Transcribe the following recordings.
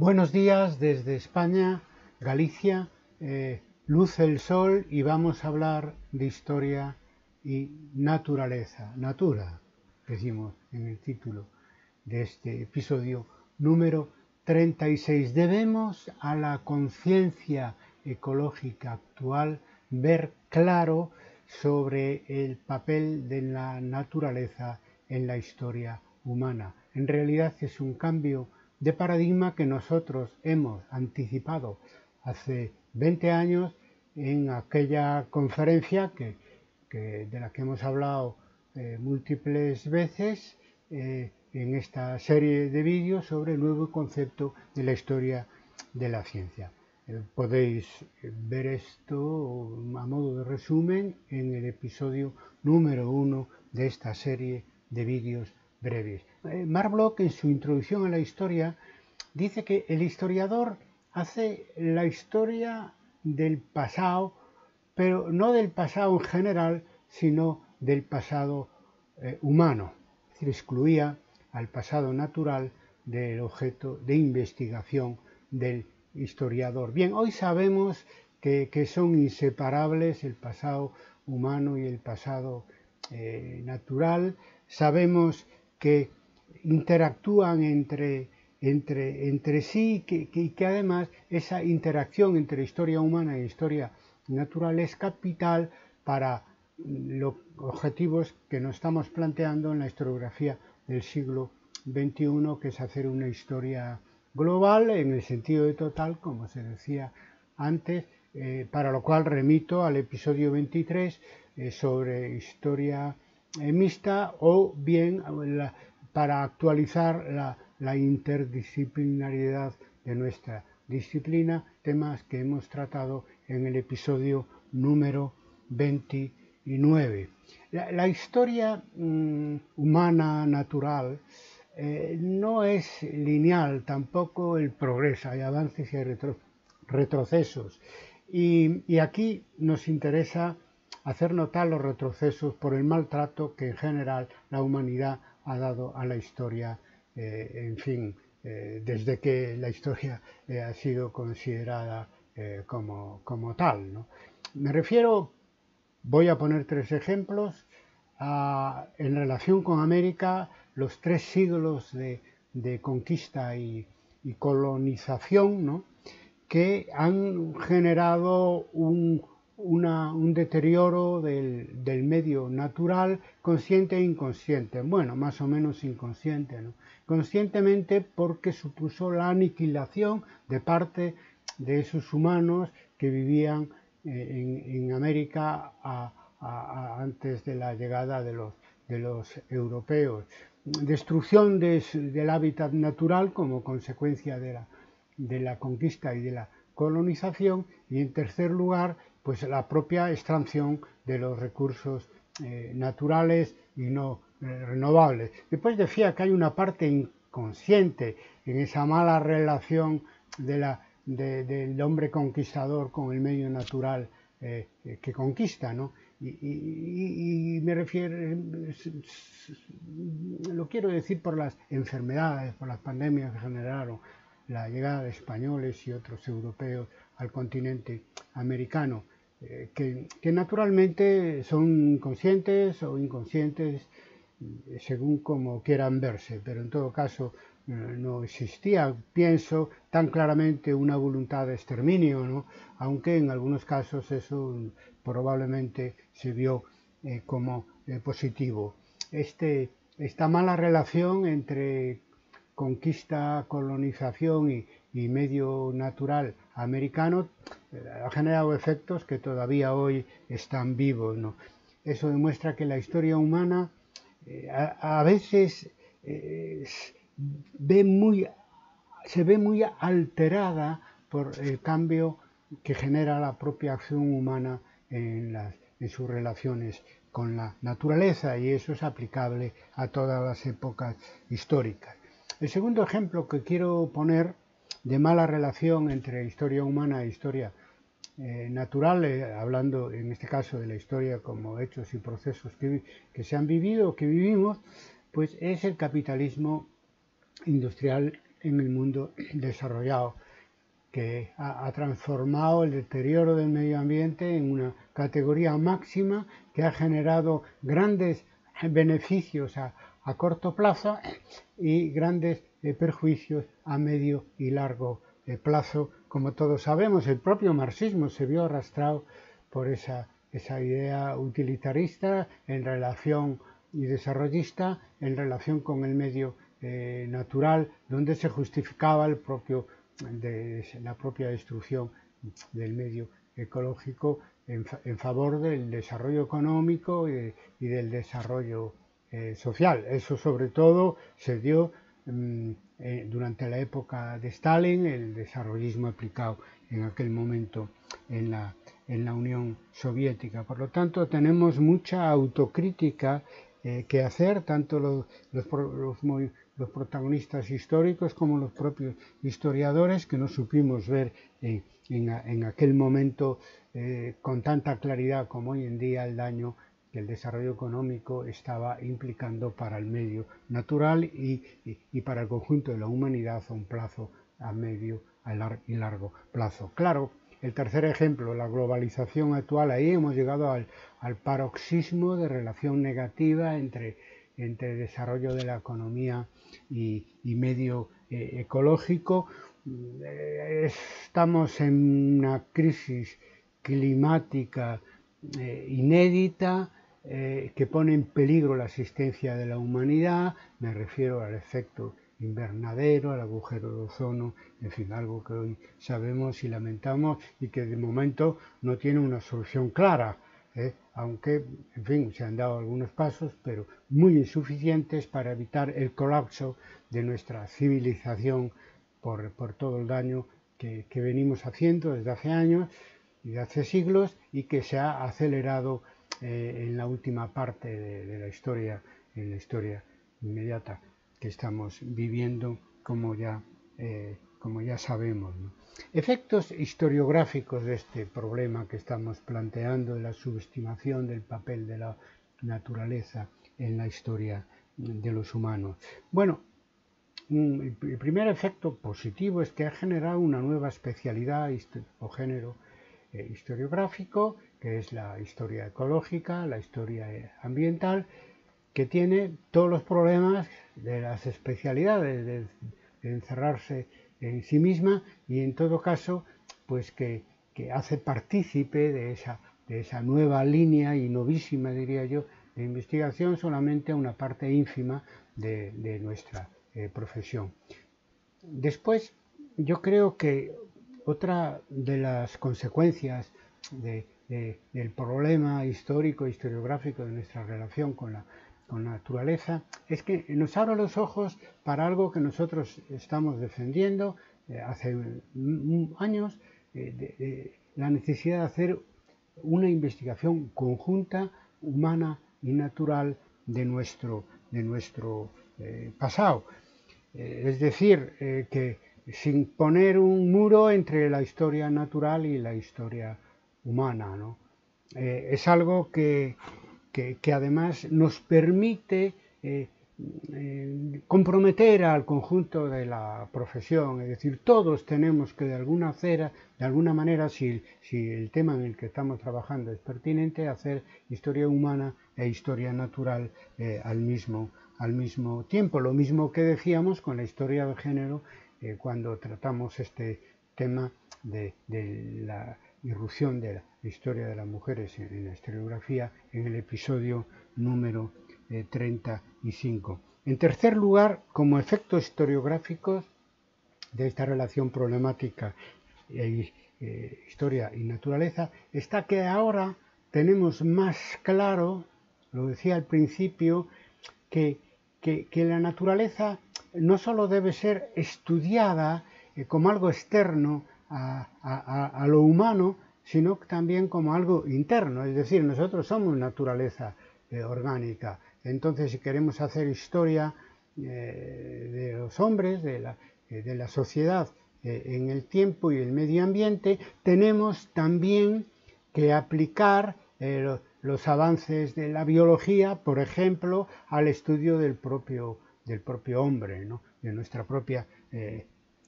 Buenos días desde España, Galicia, eh, luce el sol y vamos a hablar de historia y naturaleza, natura, decimos en el título de este episodio número 36. Debemos a la conciencia ecológica actual ver claro sobre el papel de la naturaleza en la historia humana. En realidad es un cambio de paradigma que nosotros hemos anticipado hace 20 años en aquella conferencia que, de la que hemos hablado eh, múltiples veces eh, en esta serie de vídeos sobre el nuevo concepto de la historia de la ciencia. Eh, podéis ver esto a modo de resumen en el episodio número uno de esta serie de vídeos breves. Eh, Mark Bloch en su introducción a la historia dice que el historiador hace la historia del pasado, pero no del pasado en general, sino del pasado eh, humano. Es decir, excluía al pasado natural del objeto de investigación del historiador. Bien, hoy sabemos que, son inseparables el pasado humano y el pasado eh, natural. Sabemos que interactúan entre, entre, entre sí y que, además esa interacción entre historia humana e historia natural es capital para los objetivos que nos estamos planteando en la historiografía del siglo XXI, que es hacer una historia global en el sentido de total, como se decía antes, eh, para lo cual remito al episodio 23 eh, sobre historia eh, mixta o bien para actualizar la, interdisciplinariedad de nuestra disciplina, temas que hemos tratado en el episodio número 29. La, historia mm, humana natural eh, no es lineal, tampoco el progreso, hay avances y hay retrocesos. Y, aquí nos interesa hacer notar los retrocesos por el maltrato que en general la humanidad ha dado a la historia, eh, en fin, eh, desde que la historia ha sido considerada como, como, tal. Me refiero, voy a poner tres ejemplos, en relación con América, los tres siglos de, conquista y, colonización, que han generado un, deterioro del, medio natural consciente e inconsciente. Bueno, más o menos inconsciente. Conscientemente porque supuso la aniquilación de parte de esos humanos que vivían eh, en, América antes de la llegada de los, europeos destrucción del hábitat natural como consecuencia de la, conquista y de la colonización y en tercer lugar pues la propia extracción de los recursos eh, naturales y no eh, renovables. Después decía que hay una parte inconsciente en esa mala relación de la, del hombre conquistador con el medio natural eh, que conquista, ¿no? Y, me refiero, lo quiero decir por las enfermedades, por las pandemias que generaron la llegada de españoles y otros europeos al continente americano, eh, que, naturalmente son conscientes o inconscientes eh, según como quieran verse, pero en todo caso eh, no existía, pienso, tan claramente una voluntad de exterminio, ¿no? aunque en algunos casos eso probablemente se vio eh, como positivo. Este, esta mala relación entre conquista, colonización y, medio natural americano eh, ha generado efectos que todavía hoy están vivos. Eso demuestra que la historia humana a, veces ve muy, se ve muy alterada por el cambio que genera la propia acción humana en, en sus relaciones con la naturaleza y eso es aplicable a todas las épocas históricas. El segundo ejemplo que quiero poner de mala relación entre historia humana e historia eh, natural, eh, hablando en este caso de la historia como hechos y procesos que, se han vivido o que vivimos, pues es el capitalismo industrial en el mundo desarrollado, que ha, transformado el deterioro del medio ambiente en una categoría máxima que ha generado grandes beneficios a, corto plazo y grandes perjuicios a medio y largo eh, plazo. Como todos sabemos, el propio marxismo se vio arrastrado por esa, esa idea utilitarista en relación y desarrollista en relación con el medio eh, natural, donde se justificaba la propia destrucción del medio ecológico en, favor del desarrollo económico y, del desarrollo eh, social. Eso sobre todo se dio eh, durante la época de Stalin, el desarrollismo aplicado en aquel momento en la, en la Unión Soviética. Por lo tanto, tenemos mucha autocrítica eh, que hacer, tanto los, los, protagonistas históricos como los propios historiadores, que no supimos ver en, en, aquel momento eh, con tanta claridad como hoy en día el daño que el desarrollo económico estaba implicando para el medio natural y, y, para el conjunto de la humanidad a un plazo a medio y largo plazo. Claro, el tercer ejemplo, la globalización actual, ahí hemos llegado al, paroxismo de relación negativa entre, entre desarrollo de la economía y, medio eh, ecológico. Eh, estamos en una crisis climática eh, inédita que pone en peligro la existencia de la humanidad, me refiero al efecto invernadero, al agujero de ozono, en fin, algo que hoy sabemos y lamentamos y que de momento no tiene una solución clara, ¿eh? aunque, en fin, se han dado algunos pasos, pero muy insuficientes para evitar el colapso de nuestra civilización por, todo el daño que, venimos haciendo desde hace años y de hace siglos y que se ha acelerado eh, en la última parte de la historia, en la historia inmediata que estamos viviendo, como ya, eh, como ya sabemos. Efectos historiográficos de este problema que estamos planteando, de la subestimación del papel de la naturaleza en la historia de los humanos. Bueno, el primer efecto positivo es que ha generado una nueva especialidad o género eh, historiográfico, que es la historia ecológica, la historia eh, ambiental, que tiene todos los problemas de las especialidades, de, encerrarse en sí misma y en todo caso, pues que, hace partícipe de esa, de esa nueva línea y novísima, diría yo, de investigación solamente una parte ínfima de, nuestra eh, profesión. Después, yo creo que otra de las consecuencias del problema histórico, historiográfico de nuestra relación con la naturaleza, es que nos abre los ojos para algo que nosotros estamos defendiendo eh, hace años, eh, la necesidad de hacer una investigación conjunta, humana y natural de nuestro, de nuestro eh, pasado. es decir, que sin poner un muro entre la historia natural y la historia humana. es algo que, que, además nos permite eh, eh, comprometer al conjunto de la profesión, es decir, todos tenemos que de alguna, de alguna manera, si, el tema en el que estamos trabajando es pertinente, hacer historia humana e historia natural eh, al, mismo, al mismo tiempo. Lo mismo que decíamos con la historia de género cuando tratamos este tema de la irrupción de la historia de las mujeres en, la historiografía en el episodio número 35. Eh, en tercer lugar, como efectos historiográficos de esta relación problemática eh, historia y naturaleza, está que ahora tenemos más claro, lo decía al principio, que, la naturaleza no solo debe ser estudiada eh, como algo externo a, lo humano, sino también como algo interno, es decir, nosotros somos naturaleza eh, orgánica. Entonces, si queremos hacer historia eh, de los hombres, de la, eh, sociedad en el tiempo y el medio ambiente, tenemos también que aplicar los avances de la biología, por ejemplo, al estudio del propio, del propio hombre, de nuestra propia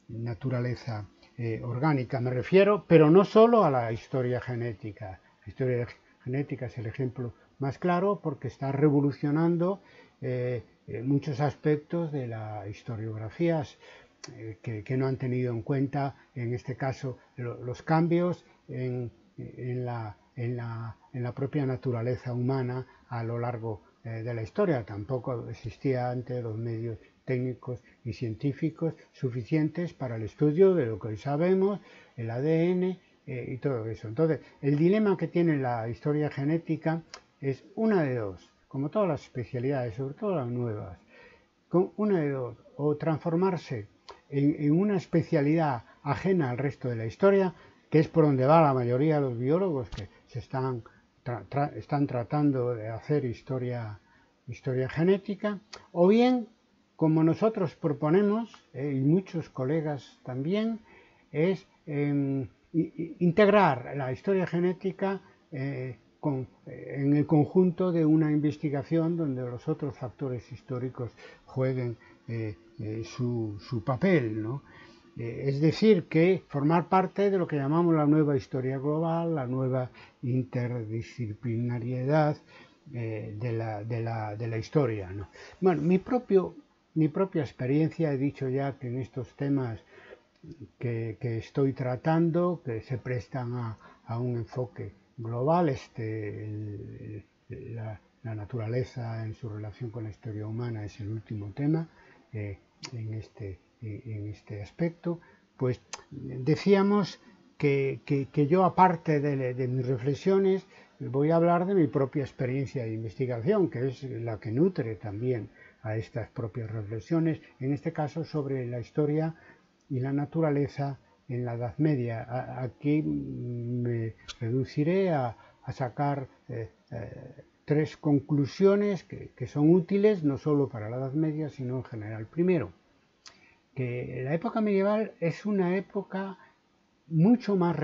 naturaleza orgánica. Me refiero, pero no solo a la historia genética. La historia genética es el ejemplo más claro porque está revolucionando muchos aspectos de la historiografía que, no han tenido en cuenta, en este caso, los cambios en, la, en, la, propia naturaleza humana a lo largo eh, de la historia. Tampoco existía antes los medios técnicos y científicos suficientes para el estudio de lo que hoy sabemos, el ADN eh, y todo eso. Entonces, el dilema que tiene la historia genética es una de dos, como todas las especialidades, sobre todo las nuevas, con una de dos, o transformarse en, una especialidad ajena al resto de la historia, que es por donde va la mayoría de los biólogos que se están, están tratando de hacer historia, historia genética, o bien, como nosotros proponemos, eh, y muchos colegas también, es em, integrar la historia genética eh, en el conjunto de una investigación donde los otros factores históricos jueguen eh, eh, su, papel. ¿no? Eh, es decir, que formar parte de lo que llamamos la nueva historia global, la nueva interdisciplinariedad de la, de, la, de, la, historia. ¿no? Bueno, mi, propio, mi propia experiencia, he dicho ya que en estos temas que, estoy tratando, que se prestan a, un enfoque global, este, la, la, naturaleza en su relación con la historia humana es el último tema, eh, en, este, en este aspecto, pues decíamos que, yo, aparte de, mis reflexiones, voy a hablar de mi propia experiencia de investigación, que es la que nutre también a estas propias reflexiones, en este caso sobre la historia y la naturaleza en la Edad Media. Aquí me reduciré a, sacar eh, eh, tres conclusiones que, son útiles no solo para la Edad Media, sino en general. Primero, que la época medieval es una época mucho más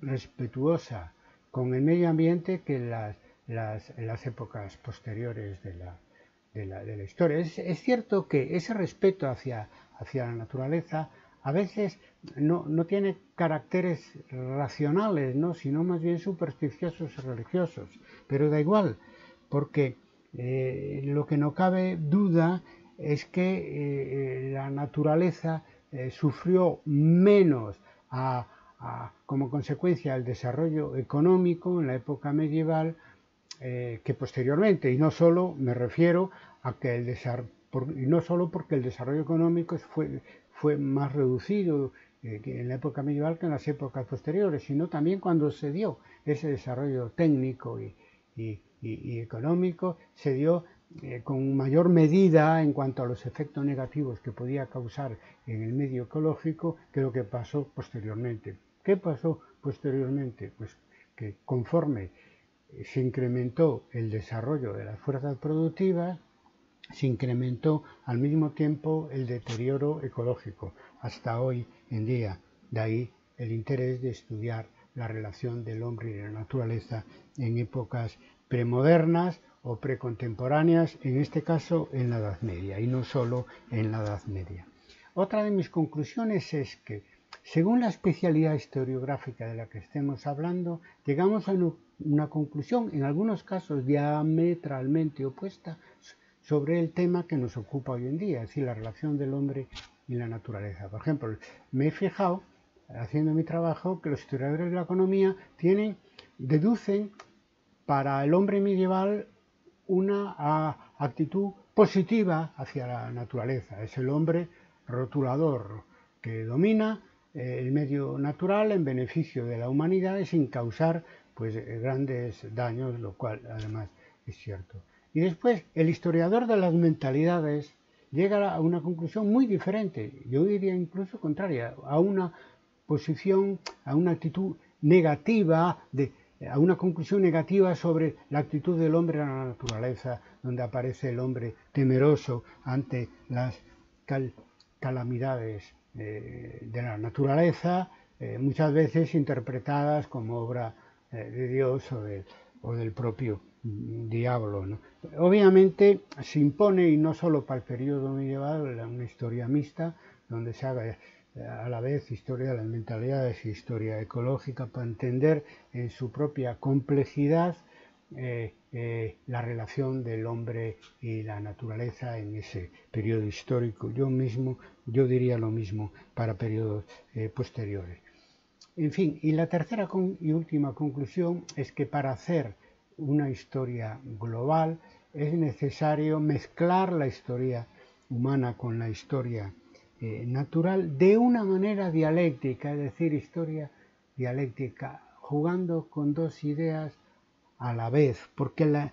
respetuosa con el medio ambiente que las, las, épocas posteriores de la, de la, historia. Es, cierto que ese respeto hacia, hacia la naturaleza a veces no, no, tiene caracteres racionales, ¿no? sino más bien supersticiosos y religiosos. Pero da igual, porque eh, lo que no cabe duda es que eh, la naturaleza eh, sufrió menos como consecuencia del desarrollo económico en la época medieval que posteriormente, y no solo me refiero a que el desarrollo, y no solo porque el desarrollo económico fue, fue más reducido en la época medieval que en las épocas posteriores, sino también cuando se dio ese desarrollo técnico y, y, económico se dio eh, con mayor medida en cuanto a los efectos negativos que podía causar en el medio ecológico que lo que pasó posteriormente. ¿Qué pasó posteriormente? Pues que conforme se incrementó el desarrollo de las fuerzas productivas, se incrementó al mismo tiempo el deterioro ecológico hasta hoy en día. De ahí el interés de estudiar la relación del hombre y la naturaleza en épocas premodernas o precontemporáneas, en este caso en la Edad Media y no solo en la Edad Media. Otra de mis conclusiones es que, según la especialidad historiográfica de la que estemos hablando, llegamos a una conclusión, en algunos casos diametralmente opuesta, sobre el tema que nos ocupa hoy en día, es decir, la relación del hombre y la naturaleza. Por ejemplo, me he fijado, haciendo mi trabajo, que los historiadores de la economía tienen, deducen para el hombre medieval una actitud positiva hacia la naturaleza. Es el hombre rotulador que domina el medio natural en beneficio de la humanidad sin causar pues, grandes daños, lo cual además es cierto. Y después el historiador de las mentalidades llega a una conclusión muy diferente, yo diría incluso contraria, a una posición, a una actitud negativa de a una conclusión negativa sobre la actitud del hombre a la naturaleza, donde aparece el hombre temeroso ante las calamidades eh, de la naturaleza, eh, muchas veces interpretadas como obra eh, de Dios o, del propio mm, diablo. Obviamente se impone, y no solo para el periodo medieval, una historia mixta, donde se haga a la vez historia de las mentalidades y historia ecológica para entender en su propia complejidad eh, eh, la relación del hombre y la naturaleza en ese periodo histórico. Yo mismo, yo diría lo mismo para periodos posteriores. En fin, y la tercera y última conclusión es que para hacer una historia global es necesario mezclar la historia humana con la historia eh, natural de una manera dialéctica, es decir, historia dialéctica, jugando con dos ideas a la vez, porque,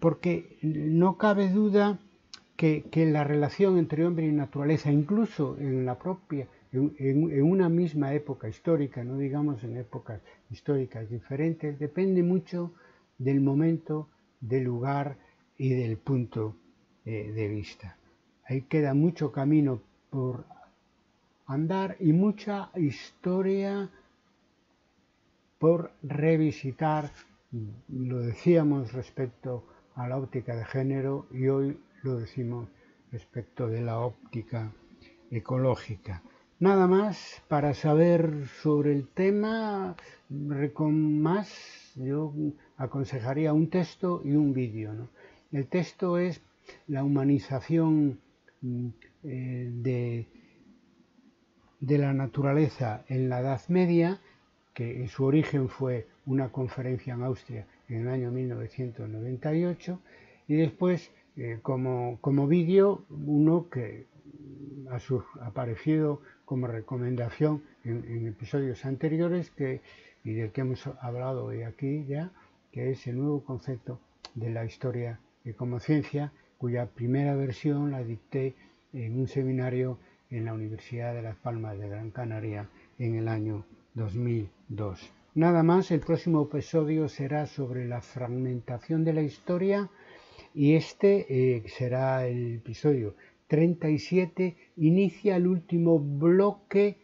porque no cabe duda que, la relación entre hombre y naturaleza, incluso en la propia, en, una misma época histórica, no digamos en épocas históricas diferentes, depende mucho del momento, del lugar y del punto eh, de vista. Ahí queda mucho camino por andar y mucha historia por revisitar. Lo decíamos respecto a la óptica de género y hoy lo decimos respecto de la óptica ecológica. Nada más para saber sobre el tema, más yo aconsejaría un texto y un vídeo. El texto es la humanización mm, eh, de, de la naturaleza en la Edad Media, que en su origen fue una conferencia en Austria en el año 1998, y después eh, como, como vídeo uno que ha aparecido como recomendación en, episodios anteriores que, y del que hemos hablado hoy aquí ya, que es el nuevo concepto de la historia como ciencia, cuya primera versión la dicté en un seminario en la Universidad de Las Palmas de Gran Canaria en el año 2002. Nada más, el próximo episodio será sobre la fragmentación de la historia y este eh, será el episodio 37, inicia el último bloque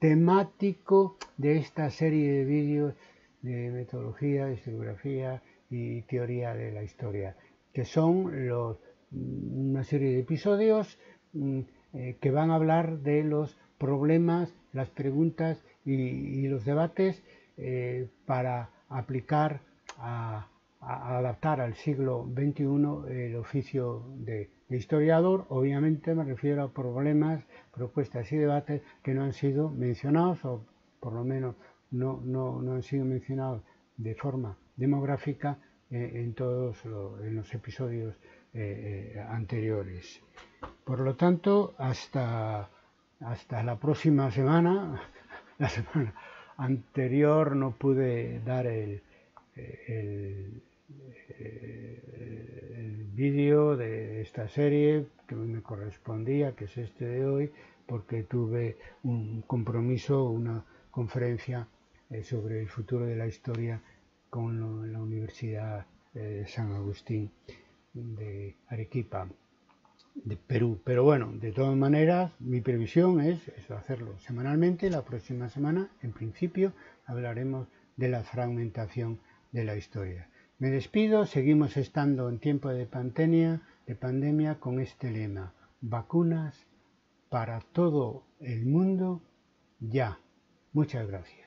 temático de esta serie de vídeos de metodología, historiografía y teoría de la historia, que son los, una serie de episodios mm, eh, que van a hablar de los problemas, las preguntas y, los debates eh, para aplicar a, adaptar al siglo XXI el oficio de, historiador. Obviamente me refiero a problemas, propuestas y debates que no han sido mencionados o por lo menos no, no, no han sido mencionados de forma demográfica eh, en todos los episodios anteriores. Por lo tanto, hasta, hasta la próxima semana anterior no pude dar el, el, vídeo de esta serie que me correspondía, que es este de hoy, porque tuve un compromiso, una conferencia eh, sobre el futuro de la historia con la Universidad de San Agustín de Arequipa de Perú. Pero bueno, de todas maneras, mi previsión es, hacerlo semanalmente. La próxima semana, en principio, hablaremos de la fragmentación de la historia. Me despido, seguimos estando en tiempo de pandemia, de pandemia con este lema, vacunas para todo el mundo ya. Muchas gracias.